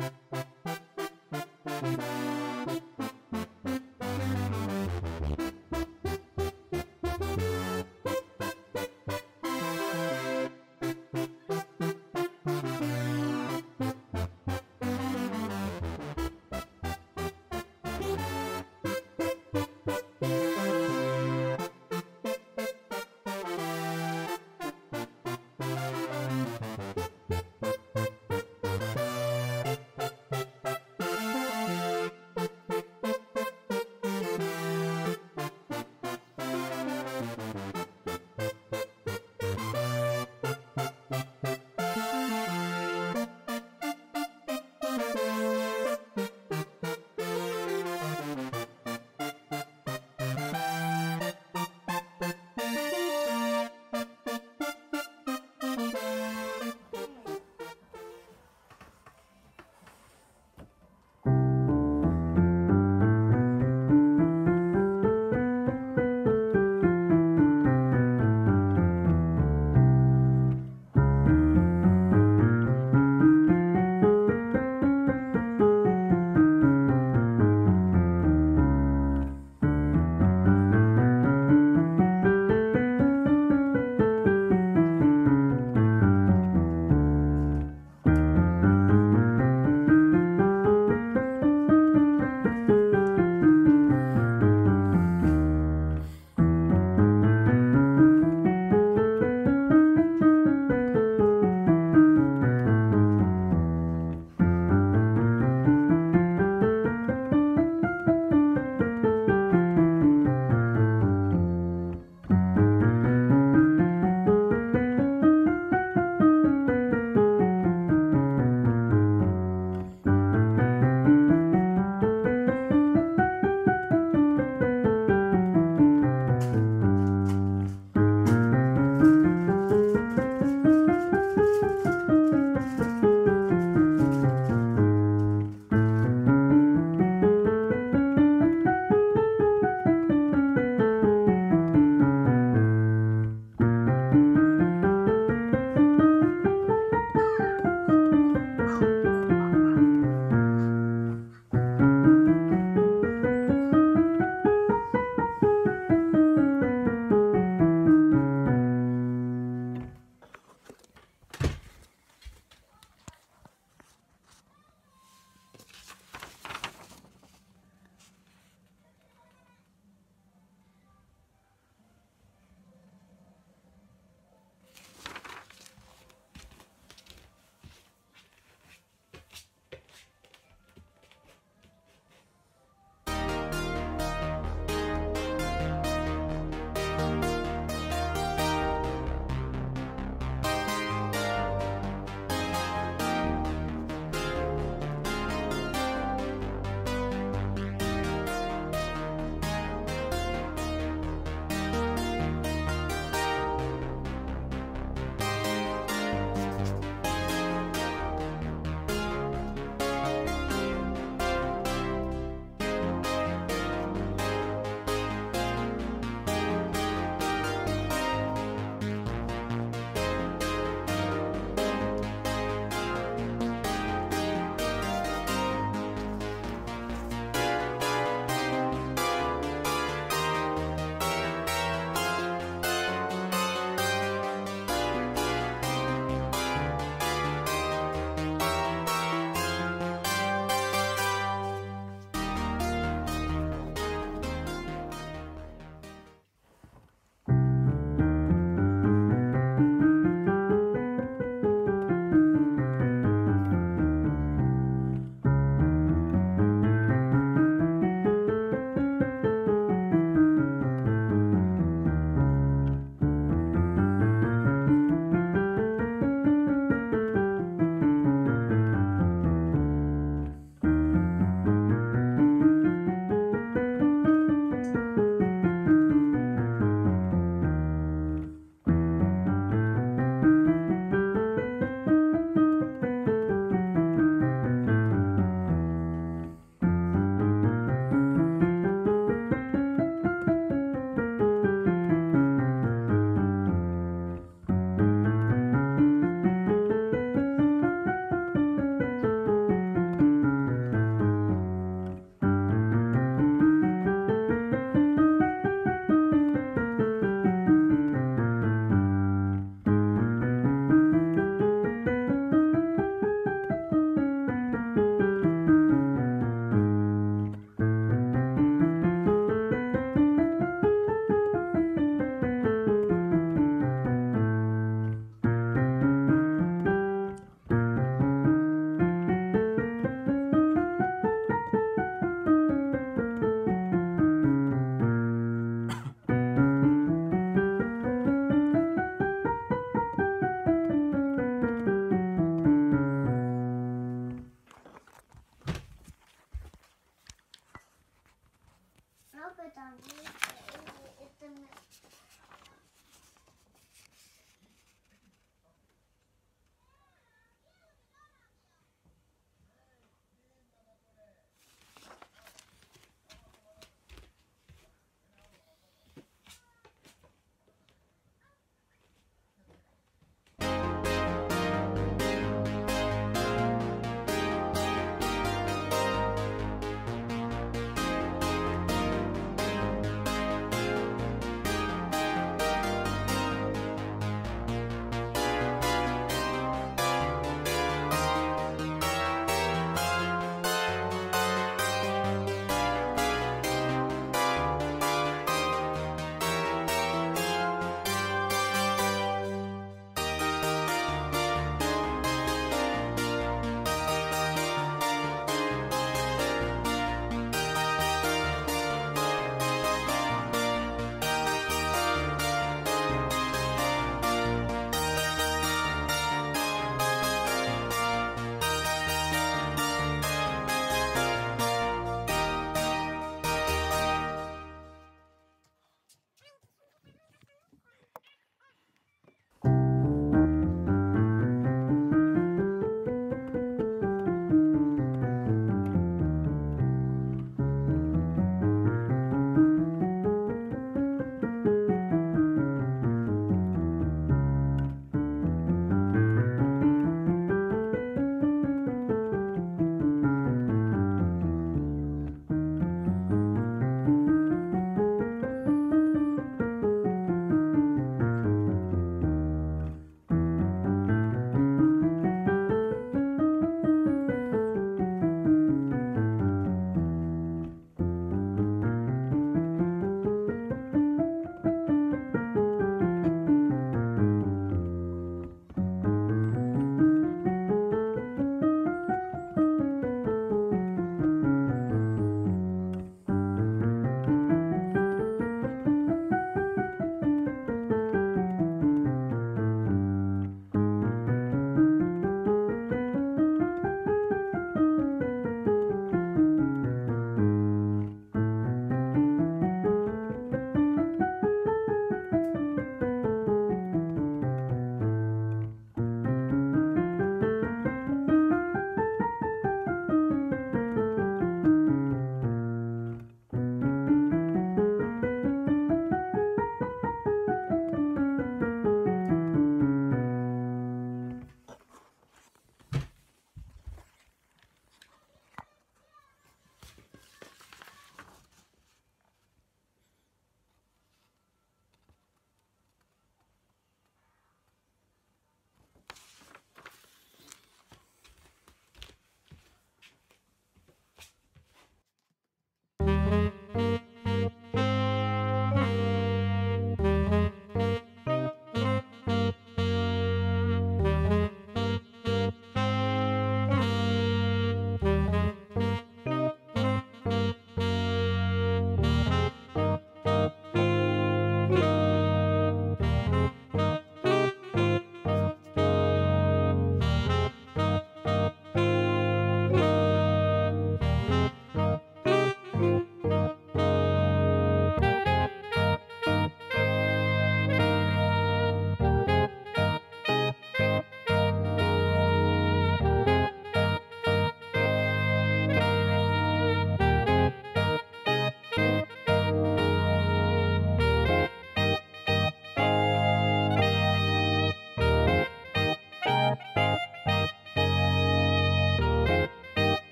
you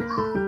안.